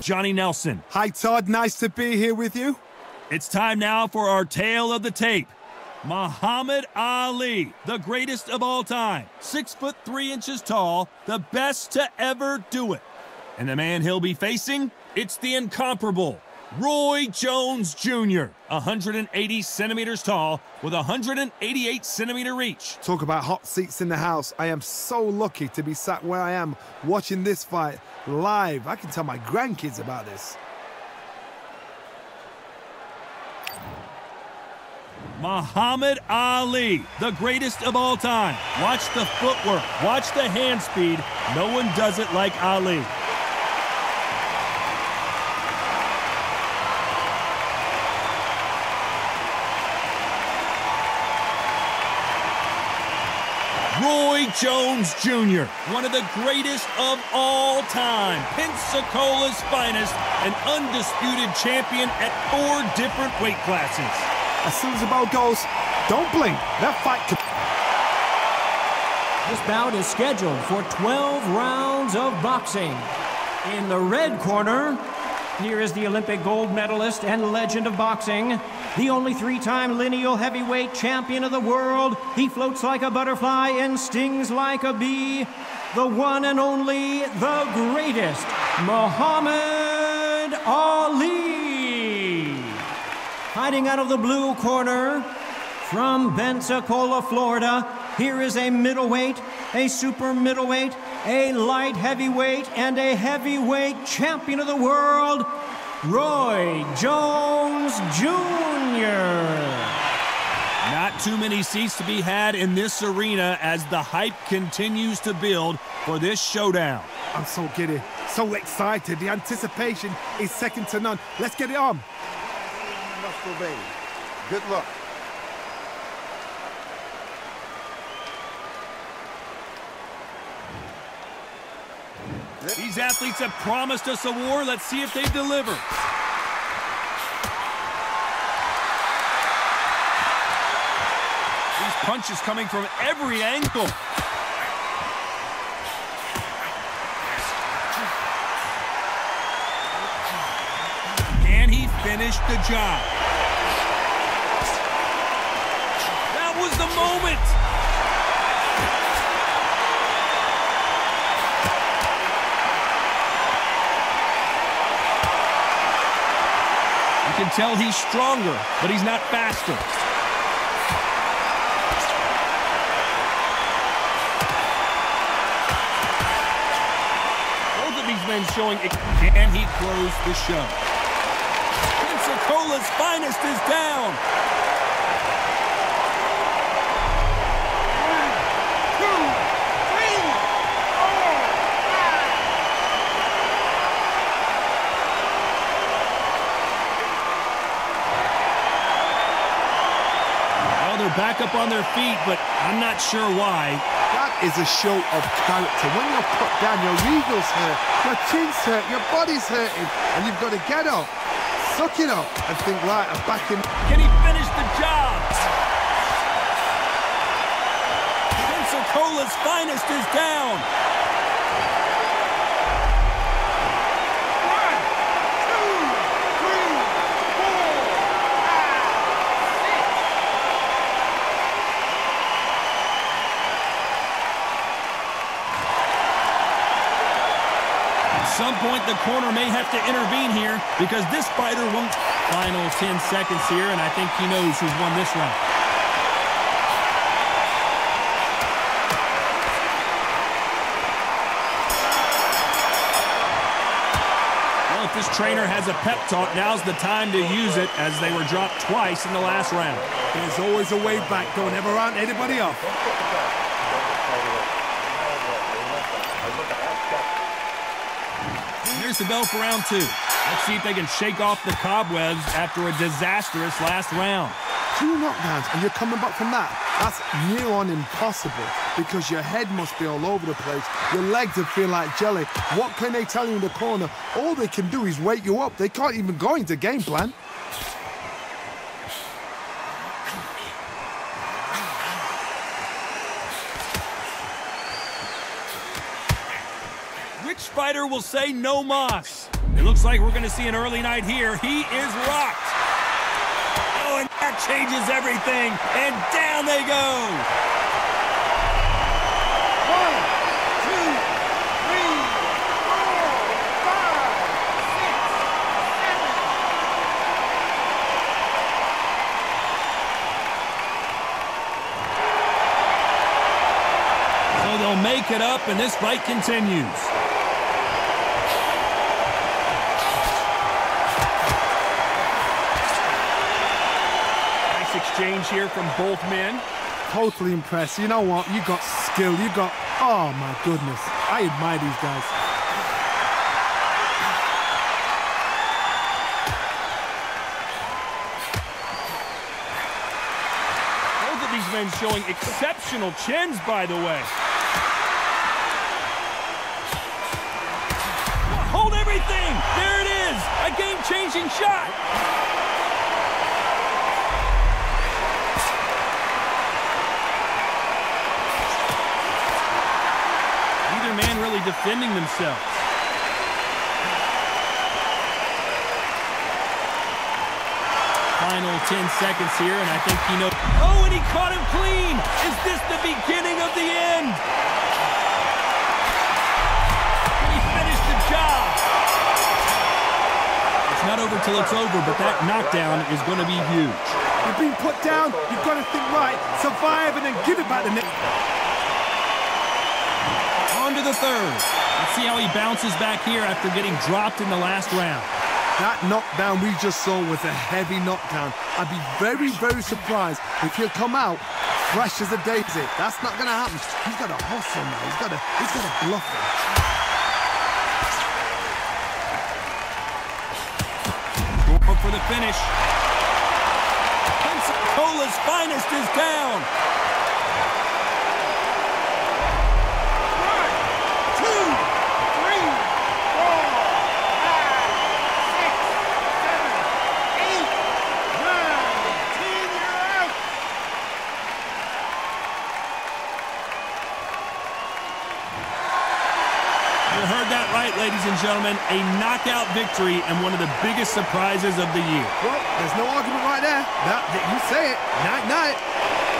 Johnny Nelson. Hi, Todd. Nice to be here with you. It's time now for our tale of the tape. Muhammad Ali, the greatest of all time, six foot three inches tall, the best to ever do it. And the man he'll be facing, it's the incomparable Roy Jones Jr., 180 centimeters tall with 188 centimeter reach. Talk about hot seats in the house. I am so lucky to be sat where I am watching this fight live. I can tell my grandkids about this. Muhammad Ali, the greatest of all time. Watch the footwork, watch the hand speed. No one does it like Ali. Roy Jones Jr., one of the greatest of all time, Pensacola's finest, an undisputed champion at four different weight classes. As soon as the bell goes, don't blink. That fight could... This bout is scheduled for 12 rounds of boxing. In the red corner, here is the Olympic gold medalist and legend of boxing, the only three time lineal heavyweight champion of the world. He floats like a butterfly and stings like a bee. The one and only, the greatest, Muhammad Ali. Hiding out of the blue corner, from Pensacola, Florida, here is a middleweight, a super middleweight, a light heavyweight, and a heavyweight champion of the world, Roy Jones Jr. Not too many seats to be had in this arena as the hype continues to build for this showdown. I'm so giddy, so excited. The anticipation is second to none. Let's get it on. Good luck. These athletes have promised us a war. Let's see if they deliver. These punches coming from every angle. Can he finish the job? That was the moment. Tell he's stronger, but he's not faster. Both of these men showing it. Can he close the show? Pensacola's finest is down. They're back up on their feet, but I'm not sure why. That is a show of character. When you're put down, your eagle's hurt, your chin's hurt, your body's hurting, and you've got to get up, suck it up, and think, right, I'm back in. Can he finish the job? Pensacola's finest is down. Some point, the corner may have to intervene here because this fighter won't. Final 10 seconds here, and I think he knows who's won this round. Well, if this trainer has a pep talk, now's the time to use it as they were dropped twice in the last round. There's always a way back. Don't ever round anybody off. The bell for round two. Let's see if they can shake off the cobwebs after a disastrous last round. Two knockdowns and you're coming back from that. That's near on impossible because your head must be all over the place. Your legs are feeling like jelly. What can they tell you in the corner? All they can do is wake you up. They can't even go into game plan. Fighter will say no mas. It looks like we're going to see an early night here. He is rocked. Oh, and that changes everything. And down they go. make it up, and this fight continues. Nice exchange here from both men. Totally impressed. You know what? You got skill. You got... Oh, my goodness. I admire these guys. Both of these men showing exceptional chins, by the way. Hold everything! There it is! A game-changing shot! Really defending themselves. Final 10 seconds here, and I think he knows. Oh, and he caught him clean! Is this the beginning of the end? He finished the job. It's not over till it's over, but that knockdown is going to be huge. You've been put down, you've got to think right, survive, and then give it back the next. On to the third. Let's see how he bounces back here after getting dropped in the last round. That knockdown we just saw was a heavy knockdown. I'd be very, very surprised if he'll come out fresh as a daisy. That's not going to happen. He's got to hustle now. He's got to, he's got to bluff him. for the finish. Pensacola's finest is down. Ladies and gentlemen, a knockout victory and one of the biggest surprises of the year. Well, there's no argument right there. That, you say it. Night, night.